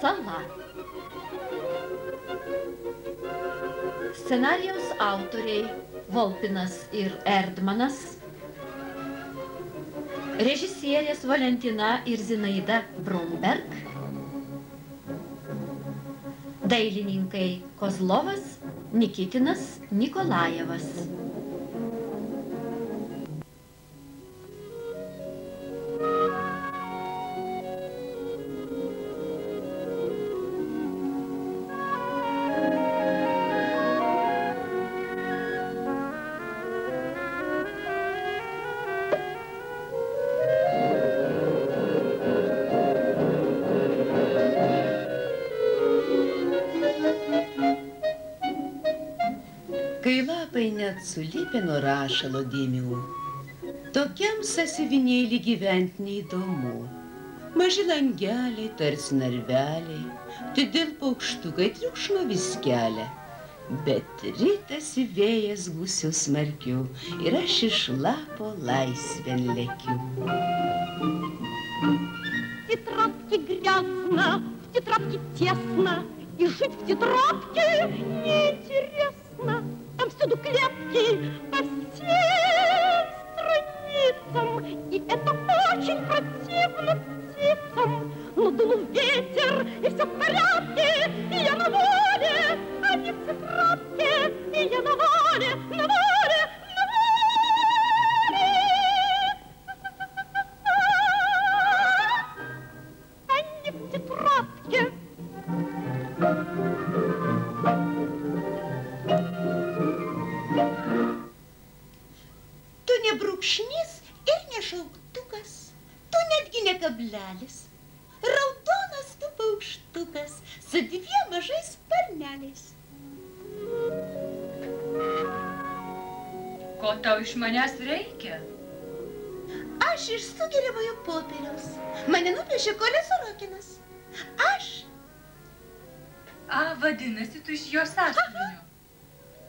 sala. Scenarijaus autoriai Volpinas ir Erdmanas, režisierės Valentina ir Zinaida Brunberg, dailininkai Kozlovas, Nikitinas, Nikolajevas. kai lapai net sulipę nuo rašalo dėmių. Tokiam sasivinėlį gyventi neįdomu. Maži langeliai, tarsi narveliai, todėl paukštukai triukšmą vis kelia. Bet rytas įvėjas gūsiu smarkiu ir aš iš lapo laisvėn lėkiu. В тетрадке грязно, в тетрадке тесно, И жить в тетрадке неинтересно. Там всюду клетки по всем страницам, И это очень противно птицам. Но дунул ветер, и все в порядке, A, vadinasi, tu iš jo sąsiuvinio.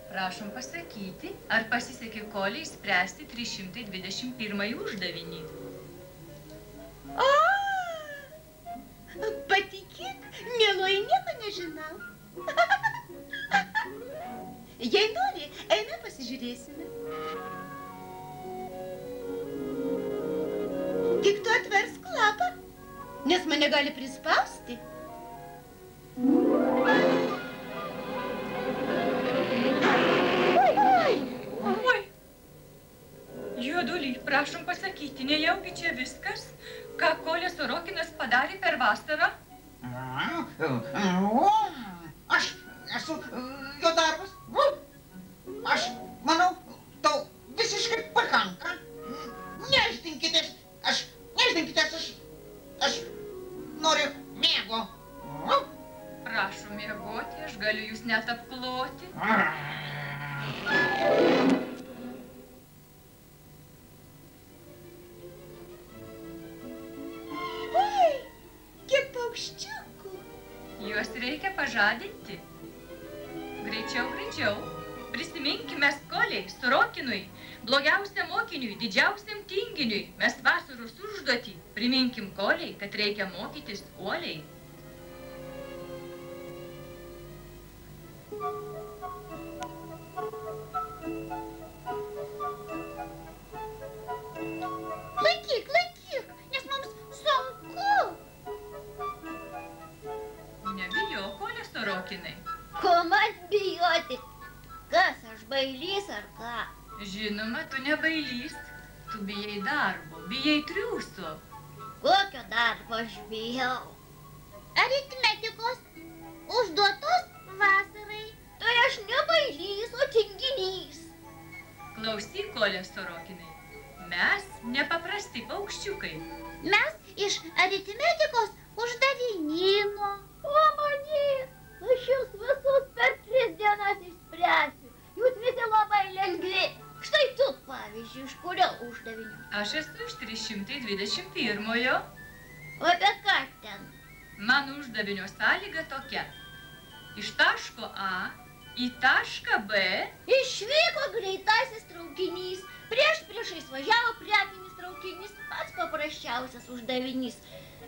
Prašom pasakyti, ar pasisekė koliai spręsti 321 uždavinį. A, patikėk, mieloji, nieko nežinau. Jei nori, eime pasižiūrėsime. Tik tu atversk lapą, nes mane gali prispausti. Pasakyti, nejaugi čia viskas, ką Kolė Sorokinas padarė per vasarą? O, Koliai, kad reikia mokytis uoliai. Laikyk, laikyk, nes mums sunku. Nebijok, kolė Sorokinai. Ko man bijoti? Kas, aš bailys ar ką? Žinoma, tu nebailys. Tu bijai darbo, bijai triūso. Aš bijau? Aritmetikos užduotos vasarai. Tai aš ne bailys, o tinginys. Klausyk, kolė Sorokinai. Mes nepaprasti paukščiukai. Mes iš aritmetikos uždavinyno. O manyt, aš jūs visus per tris dienas išspręsiu. Jūs visi labai lengvi. Štai tu, pavyzdžiui, iš kurio uždavinio. Aš esu iš 321-ojo. O apie ką ten? Mano uždavinio sąlyga tokia. Iš taško A į tašką B Išvyko greitasis traukinys. Prieš priešais važiavo prekinis traukinys. Pats paprasčiausias uždavinys.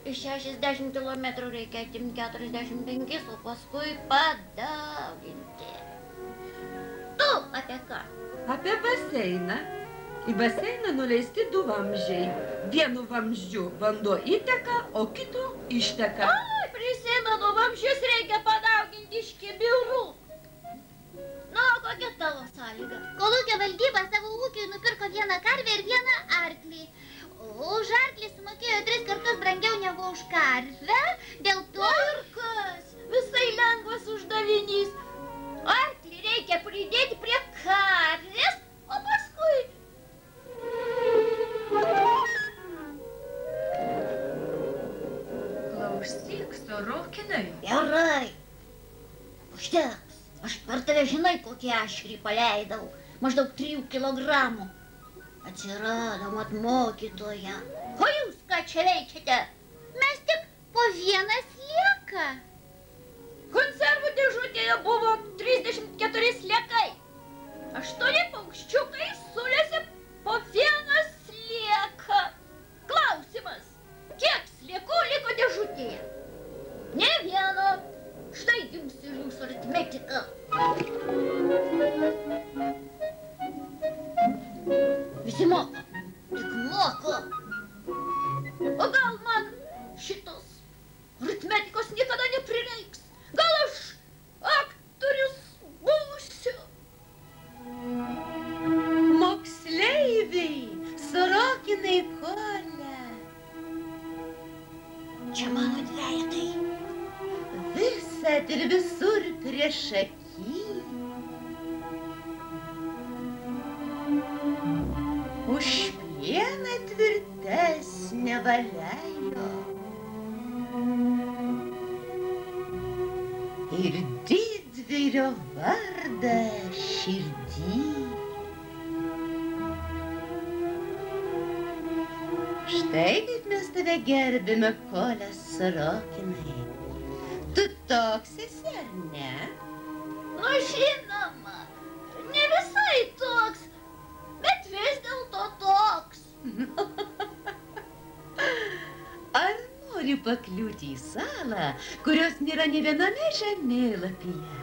iš 60 km reikia atimti 45, o paskui padauginti. Tu apie ką? Apie baseiną. Į baseiną nuleisti du vamzdžiai. Vienu vamzdžiu vanduo įteka, o kitu išteka. Ai, prisimenu, vamzdžius reikia padauginti iš kibirų. Na, o kokia tavo sąlyga? Kolūkio valdyba savo ūkiui nupirko vieną karvę ir vieną arklį. Už arklį sumokėjo tris kartus brangiau negu už karvę. Dėl to... Ir kas? Visai lengvas uždavinys. Arklį reikia pridėti prie karvės, tave žinai, kokį ašrį paleidau. Maždaug trijų kilogramų. Atsirado mat mokytoja. O jūs ką čia veikiate? Mes tik po vieną slieką. Konservų dėžutėje buvo 34 sliekai. Aštuoni paukščiukai Už pieną tvirtesnė valėjo. Ir didvyrio vardą širdį. Štai kaip mes tave gerbime, kolė Sorokinai. Tu toks esi, ar ne? Nu, žinoma, toks. Ar nori pakliūti į salą, kurios nėra ne viename žemėlapyje?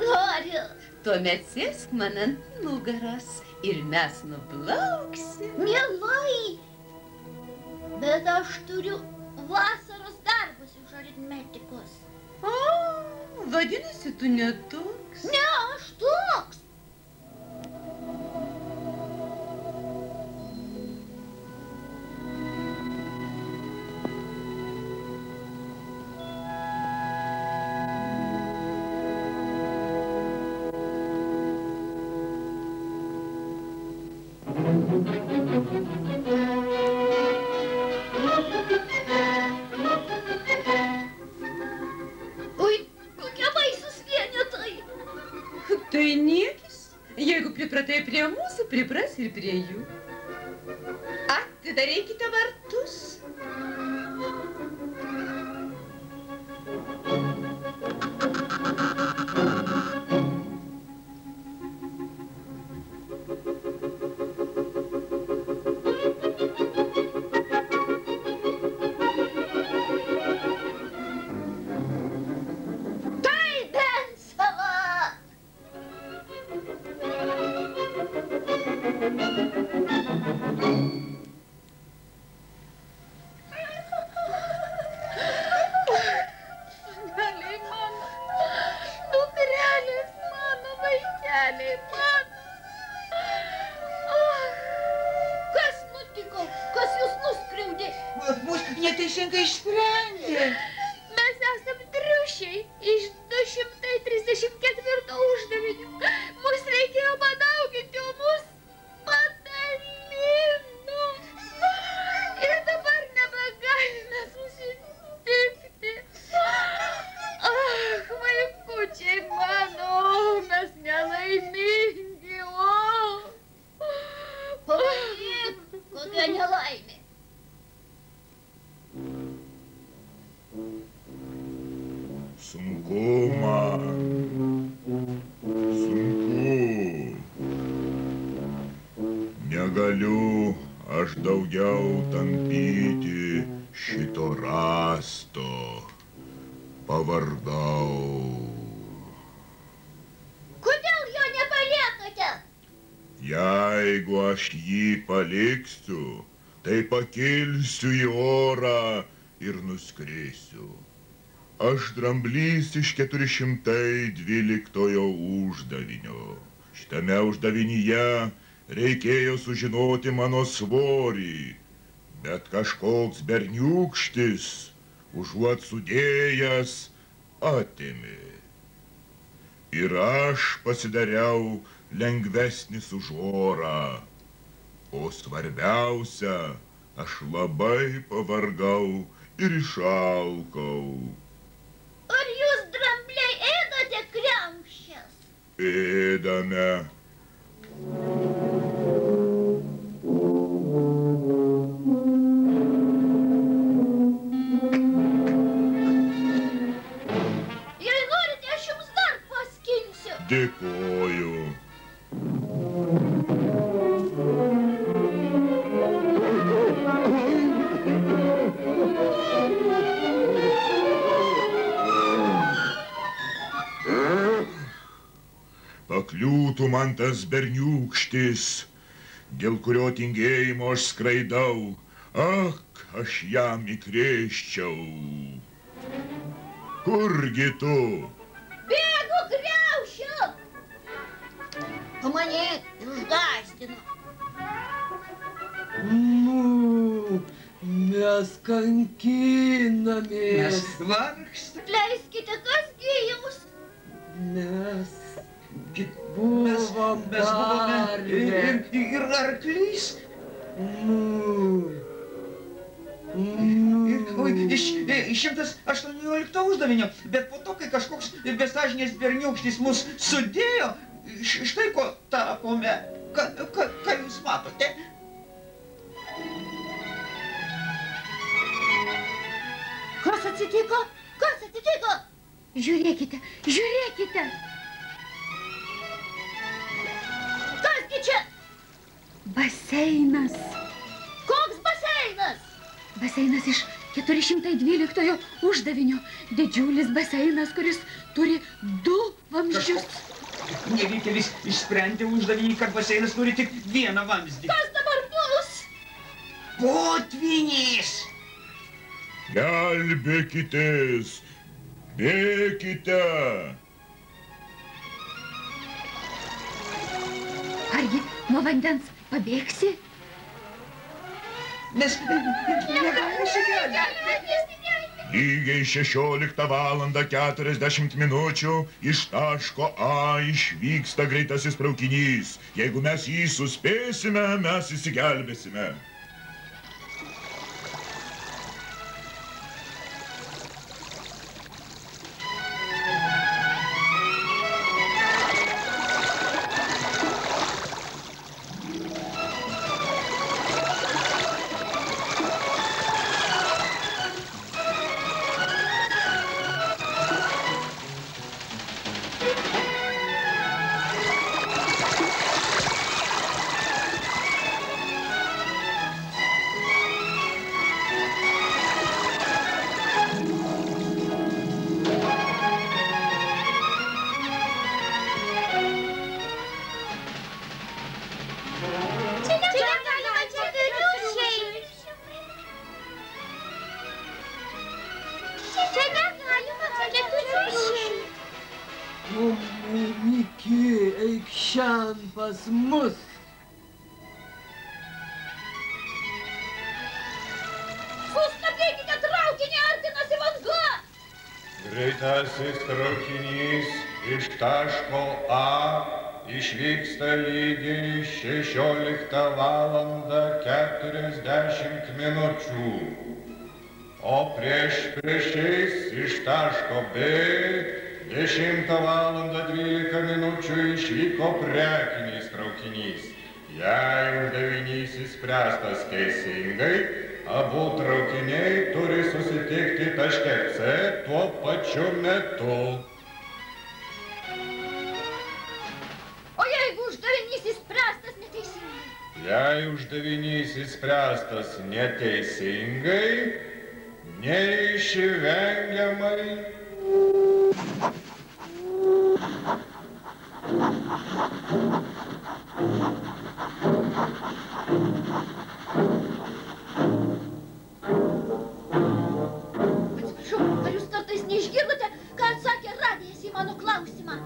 Noriu. Tuomet sėsk man ant nugaros ir mes nuplauksim. Mielai. Bet aš turiu vasaros darbus iš aritmetikos. O, vadinasi, tu netoks. Ne, aš toks. Prie mūsų, pripras ir prie jų. Atidarykite vartus. Mus neteisingai išsprendė. Mes Negaliu aš daugiau tampyti šito rasto pavargau. Kodėl jo nepaliekate? Jeigu aš jį paliksiu, tai pakilsiu į orą ir nuskrisiu. Aš dramblys iš 412 uždavinio. Šitame uždavinyje reikėjo sužinoti mano svorį, bet kažkoks berniukštis, užuot sudėjęs, atėmė. Ir aš pasidariau lengvesnis už orą. O svarbiausia, aš labai pavargau ir išalkau. Ar jūs drambliai ėdate kremšės? Ėdame. Jei Dėkoju. Pakliūtų man tas berniukštis, dėl kurio tingėjimo aš skraidau. Ak, aš jam įkrėščiau. Kurgi tu? Pamanyk, išgazdino. Nu, mes kankinamės. Mes vargstame. Atleiskite, kasgi jūs? Mes Mes, buvom mes buvome ir, ir, ir arklys. Nu. Ir, Nu. iš, iš 118 uždavinio, bet po to, kai kažkoks besažinės berniukštis mus sudėjo, štai ko tapome. Ką, ką, ką jūs matote? Kas atsitiko? Kas atsitiko? Žiūrėkite, žiūrėkite. Kasgi čia? Baseinas. Koks baseinas? Baseinas iš 412 uždavinio. Didžiulis baseinas, kuris turi du vamzdžius. Nevykėlis išsprendė uždavinį, kad baseinas turi tik vieną vamzdį. Kas dabar bus? Potvinys! Gelbėkitės, bėkite. Argi nuo vandens pabėgsi? Mes negalime išsigelbėti. Lygiai 16 val. 40 minučių iš taško A išvyksta greitasis traukinys. Jeigu mes jį suspėsime, mes įsigelbėsime. Pas mus. Sustabdykite traukinį, artinasi vanduo. Greitasis traukinys iš taško A išvyksta lygiai 16 valandą 40 minučių. O prieš priešiais iš taško B 10 valandą 12 minučių išvyko prekinis traukinys. Jei uždavinys įspręstas teisingai, abu traukiniai turi susitikti taške C tuo pačiu metu. O jeigu uždavinys įspręstas neteisingai? Jei uždavinys įspręstas neteisingai, neišvengiamai Atsiprašau, ar jūs kartais neišgirdote, ką atsakė radijas į mano klausimą?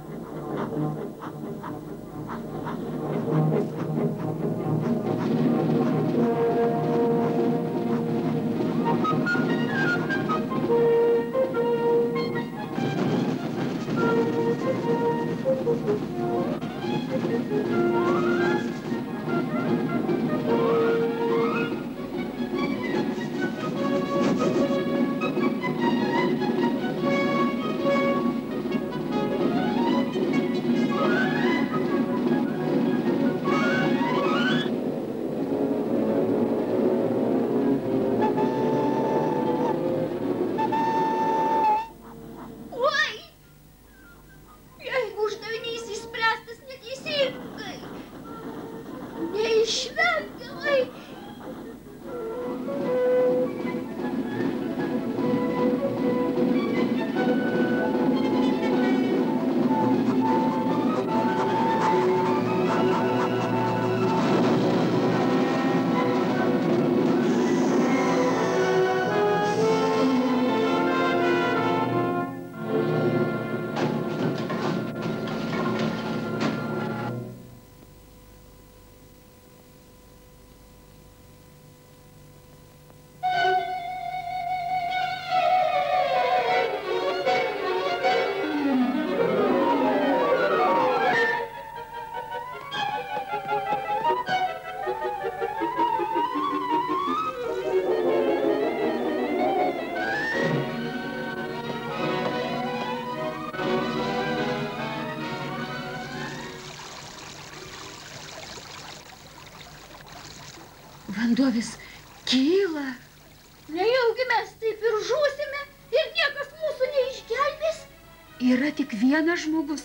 Vienas žmogus,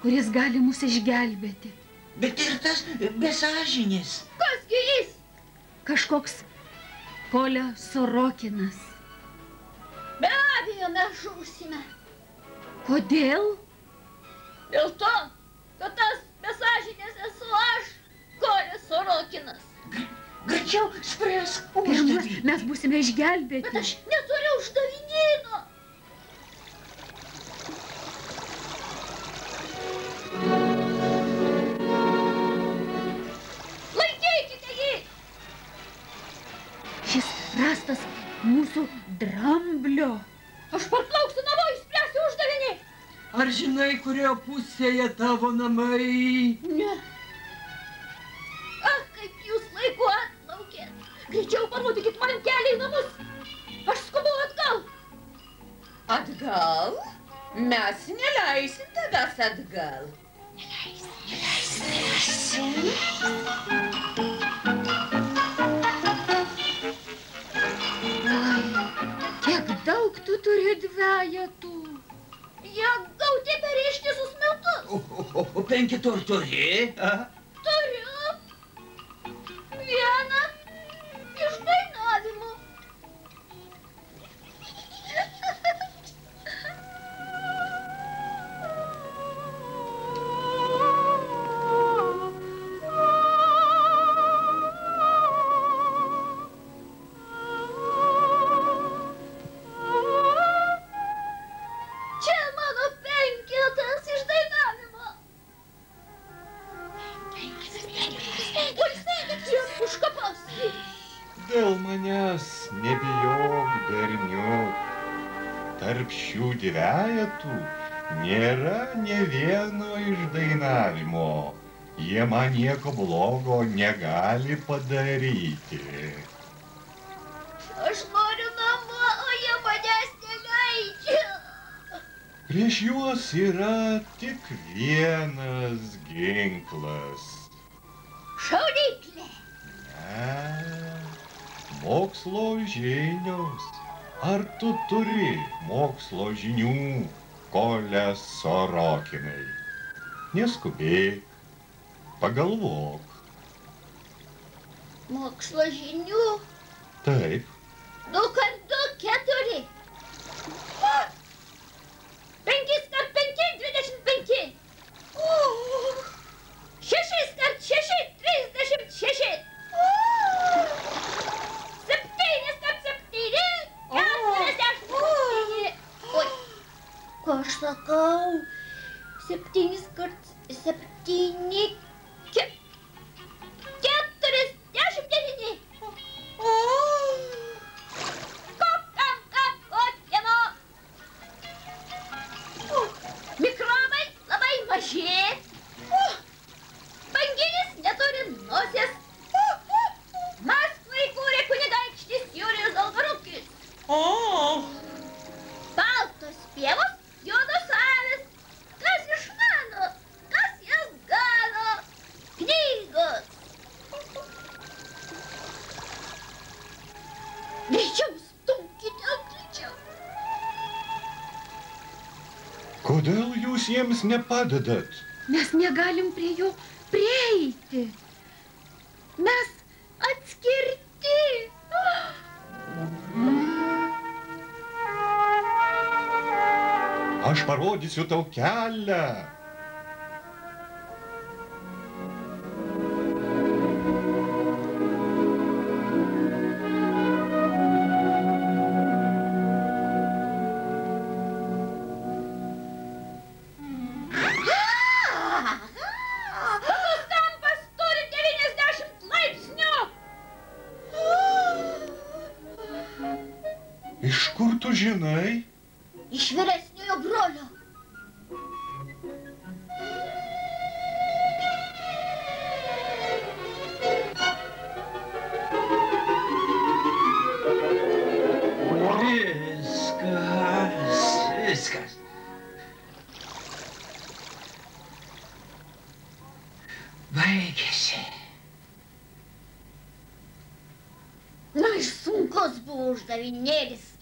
kuris gali mus išgelbėti. Bet ir tas besažinis. Kasgi jis? Kažkoks Kolia Sorokinas. Be abejo, mes žūsime. Kodėl? Dėl to, kad tas besažinės esu aš, Kolis Sorokinas. Greičiau spręsk Pirmas uždavinį. mes būsime Bet išgelbėti. aš neturiu uždavinyno. Rastas mūsų dramblio. Aš parplauksiu namo, išspręsiu uždavinį. Ar žinai, kurioje pusėje tavo namai? Ne. Ach, kaip jūs laiku atplaukėt. Greičiau parodykit man kelią į namus. Aš skubu atgal. Atgal? Mes neleisim tavęs atgal. Oi, turi dvejetų. Jie gauti per ištisus metus. O, o, o, penki tur turi? A? Turiu vieną Tarp šių dvejetų nėra ne vieno išdainavimo. Jie man nieko blogo negali padaryti. Aš noriu namo, o jie manęs neleidžia. Prieš juos yra tik vienas ginklas. Šaudyklė. Ne, mokslo žinios. Ar tu turi mokslo žinių, kolė sorokinai? Neskubėk, pagalvok. Mokslo žinių. Taip, Du kart du Ką septinis kurz, septini, kep, ketturis, dešimt devyni. Kokam, kam, kokieno. Mikrobai labai mažėja. Jūs nepadedat? Mes negalim prie jo prieiti. Mes atskirti. Aš parodysiu tau kelią. Žinai? Iš vyresniojo brolio. Viskas, viskas. Baigėsi. Na, iš sunkus buvo uždavinėlis.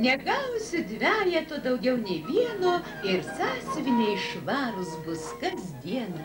Negausi dvejeto daugiau nei vieno ir sąsiuviniai švarus bus kasdieną.